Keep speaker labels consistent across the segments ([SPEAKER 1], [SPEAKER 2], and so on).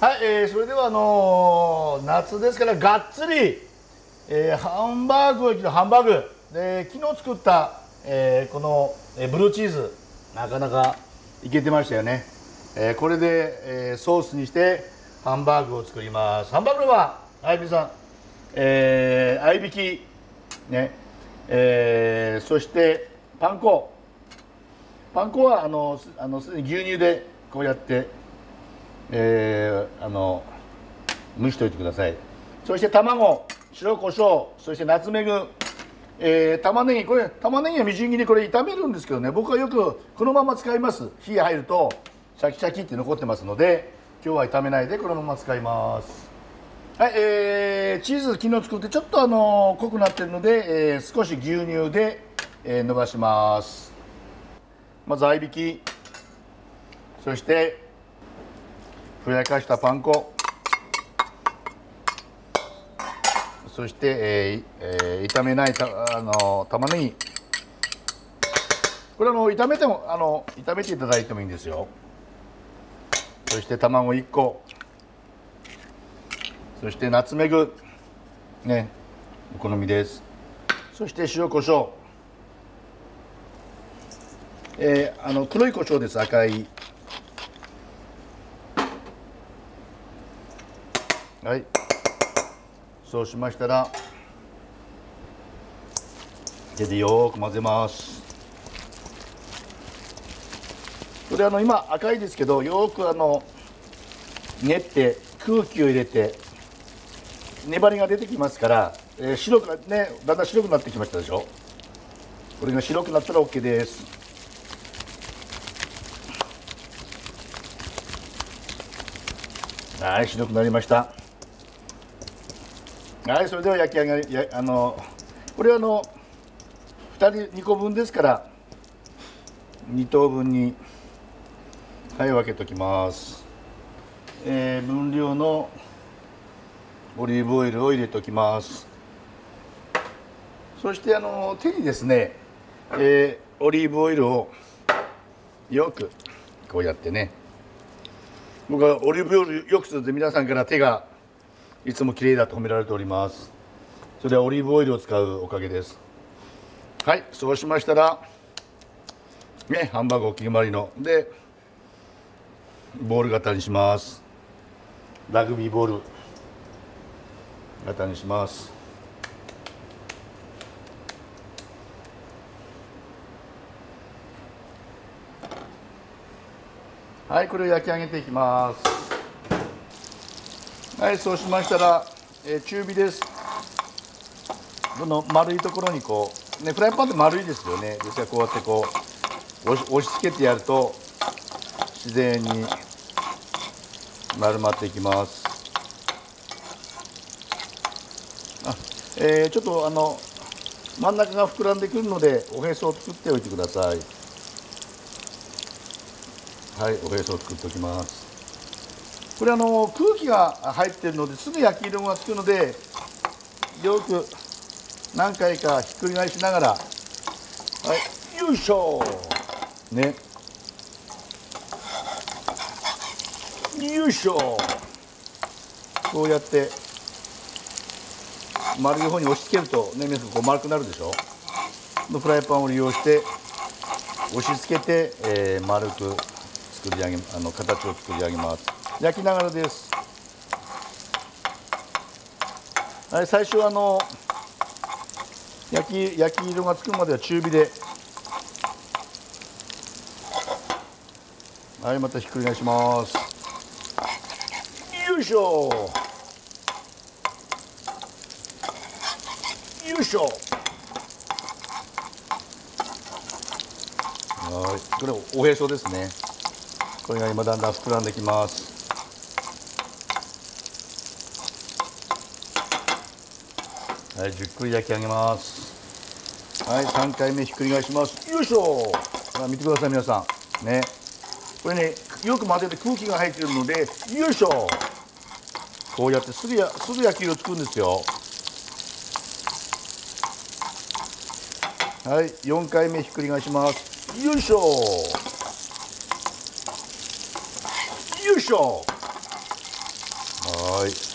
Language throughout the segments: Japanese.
[SPEAKER 1] はい、えー、それではあのー夏ですからがっつり、えーハンバーグを切るハンバーグ。で昨日作った、えーこの、えーブルーチーズなかなかいけてましたよね、えーこれで、えーソースにしてハンバーグを作ります。ハンバーグははい皆さん、えー、合いびき。ね、えーそしてパン粉。パン粉はあのあのすでに牛乳でこうやってえーあの蒸しておいてください。そして卵白胡椒そしてナツメグ、えー玉ねぎこれ玉ねぎはみじん切りこれ炒めるんですけどね僕はよくこのまま使います。火入るとシャキシャキって残ってますので今日は炒めないでこのまま使います。はい、えーチーズ昨日作ってちょっとあの濃くなってるので、えー少し牛乳で、えー伸ばします。まず合いびき。そしてふやかしたパン粉。そして、えーえー炒めないたあの玉ねぎ。これあの炒めてもあの炒めていただいてもいいんですよ。そして卵1個。そしてナツメグ。ね。お好みです。そして塩コショウ。えーあの黒い胡椒です赤い。はい。そうしましたら手でよく混ぜます。これあの今赤いですけどよくあの練って空気を入れて粘りが出てきますから、えー白くねだんだん白くなってきましたでしょ？これが白くなったら OK です。はい白くなりました。はいそれでは焼き上がりやあのこれはあの2人2個分ですから2等分にはい分けときます、えー分量のオリーブオイルを入れておきます。そしてあの手にですね、えーオリーブオイルをよくこうやってね。僕はオリーブオイルよくすると皆さんから手がいつも綺麗だと褒められております。それはオリーブオイルを使うおかげです。はいそうしましたらねハンバーグお決まりのでボール型にします。ラグビーボール型にします。はいこれを焼き上げていきます。はいそうしましたら、えー中火です。この丸いところにこうねフライパンって丸いですよね。ですからこうやってこう押し押し付けてやると自然に丸まっていきます。あ、えーちょっとあの真ん中が膨らんでくるのでおへそを作っておいてください。はいおへそを作っておきます。これあの空気が入っているのですぐ焼き色がつくのでよく何回かひっくり返しながらはいよいしょ。ね。よいしょ。こうやって丸い方に押し付けるとね皆さんこう丸くなるでしょ。のフライパンを利用して押し付けて、えー丸く作り上げあの形を作り上げます。焼きながらです。はい最初はあの焼き焼き色がつくまでは中火で。はいまたひっくり返します。よいしょ。よいしょ。はいこれおへそですね。これが今だんだん膨らんできます。はいじっくり焼き上げます。はい3回目ひっくり返します。よいしょ。あ見てください皆さん。ね。これねよく混ぜて空気が入っているのでよいしょ。こうやってすぐやすぐ焼き色つくんですよ。はい4回目ひっくり返します。よいしょ。よいしょ。はい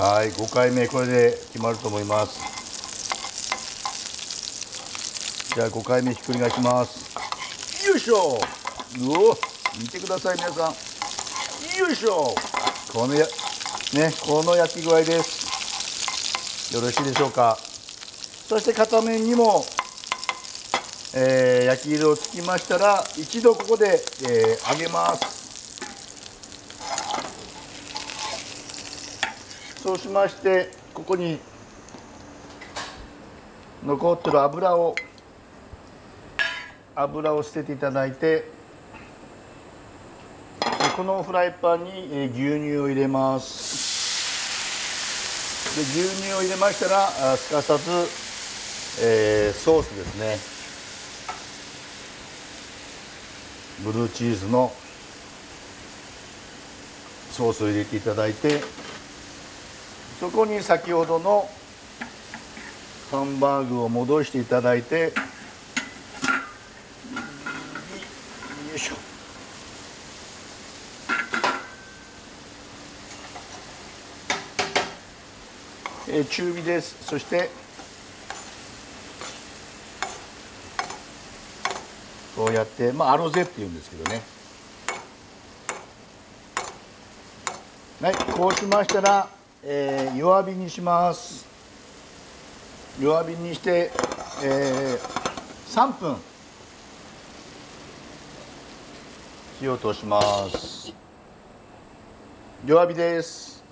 [SPEAKER 1] はい5回目これで決まると思います。じゃあ5回目ひっくり返します。よいしょ。うお見てください皆さん。よいしょ。このやねこの焼き具合です。よろしいでしょうか。そして片面にも、えー、焼き色をつきましたら一度ここで、えー、揚げます。そうしましてここに残ってる油を油を捨てていただいてこのフライパンに牛乳を入れます。で牛乳を入れましたらすかさず、えー、ソースですね。ブルーチーズのソースを入れていただいてそこに先ほどのハンバーグを戻していただいてよいしょ。え中火です。そしてこうやってまあアロゼっていうんですけどね。はいこうしましたら、えー、弱火にします。弱火にして、えー、3分。火を通します。弱火です。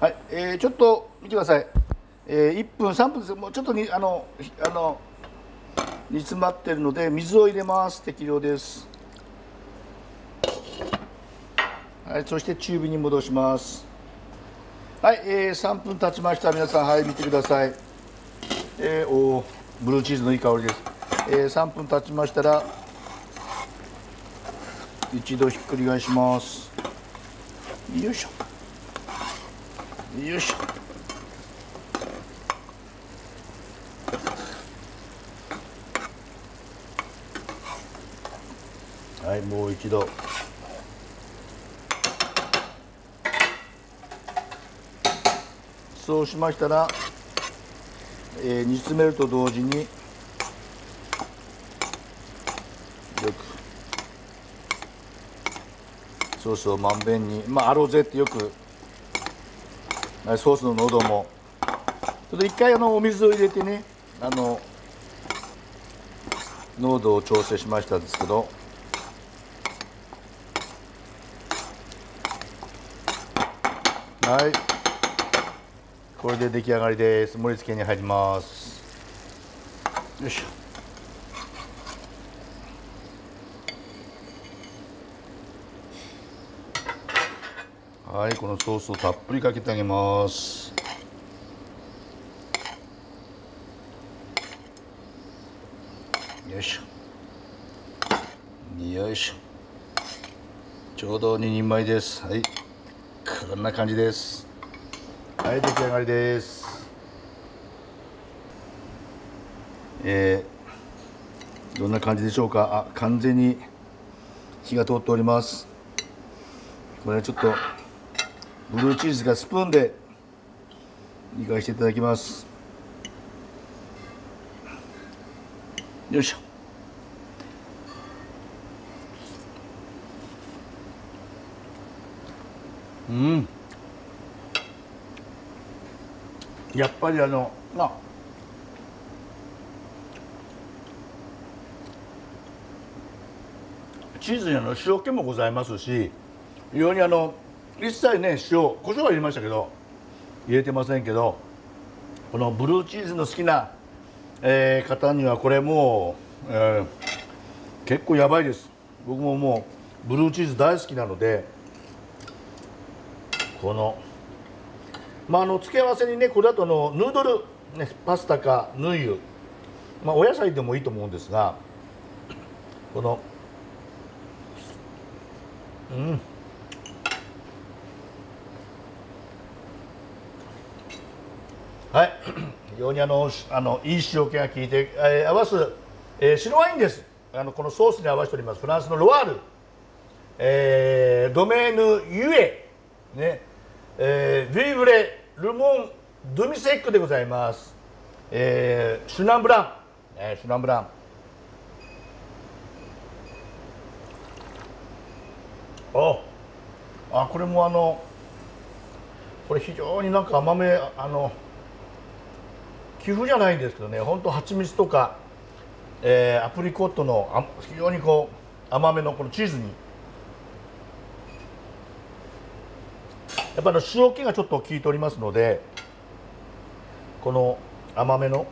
[SPEAKER 1] はい、えー、ちょっと見てください。えー、1分3分です。もうちょっとにあのあの煮詰まってるので水を入れます。適量です。はい、そして中火に戻します。はい、えー、3分経ちました皆さんはい見てください。えー、おブルーチーズのいい香りです。えー、3分経ちましたら一度ひっくり返します。よいしょ。よいしょはいもう一度そうしましたら、えー、煮詰めると同時によくソースをまんべんにまあアロゼってよくソースの濃度もちょっと一回あのお水を入れてねあの濃度を調整しましたんですけどはい。これで出来上がりです。盛り付けに入ります。よいしょ。はいこのソースをたっぷりかけてあげます。よいしょ。よいしょ。ちょうど2人前です。はい。こんな感じです。はい出来上がりです。えー、どんな感じでしょうか？あ完全に火が通っております。これちょっとブルーチーズがスプーンで理解していただきます。よいしょ。うん。やっぱりあのまあチーズにあの塩気もございますし非常にあの一切ね塩胡椒は入れましたけど入れてませんけどこのブルーチーズの好きな、えー、方にはこれもう、えー、結構やばいです。僕ももうブルーチーズ大好きなのでこのまああの付け合わせにねこれだとのヌードル、ね、パスタかヌイユ。まあお野菜でもいいと思うんですがこのうん。はい。非常にあのあのいい塩気が効いて、えー、合わす、えー、白ワインです。あのこのソースに合わせております。フランスのロワール、えー、ドメーヌ・ユエ、ね。えー、ヴィーブレ・ルモン・ドゥミセックでございます、えー、シュナンブラン、えー、シュナンブラン。ああこれもあのこれ非常になんか甘めあの寄付じゃないんですけどね。ほんと蜂蜜とか、えー、アプリコットの非常にこう甘めのこのチーズにやっぱり塩気がちょっと効いておりますのでこの甘めの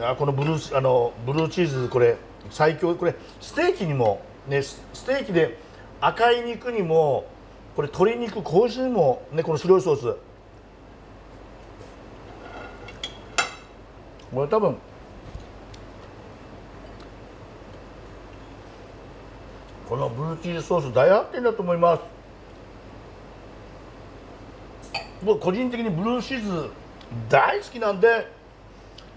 [SPEAKER 1] あこのブルーあのブルーチーズこれ最強これステーキにもねステーキで赤い肉にもこれ鶏肉子牛にもねこの白いソース。これ多分このブルーチーズソース大発見だと思います。僕個人的にブルーチーズ大好きなんで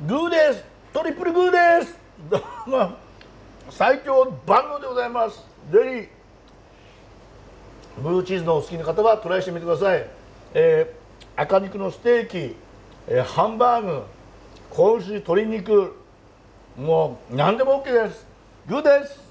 [SPEAKER 1] グーです。トリプルグーです。最強万能でございます。ぜひブルーチーズのお好きな方はトライしてみてください、えー、赤肉のステーキ、えー、ハンバーグ子牛鶏肉もう何でも OK です。グーです。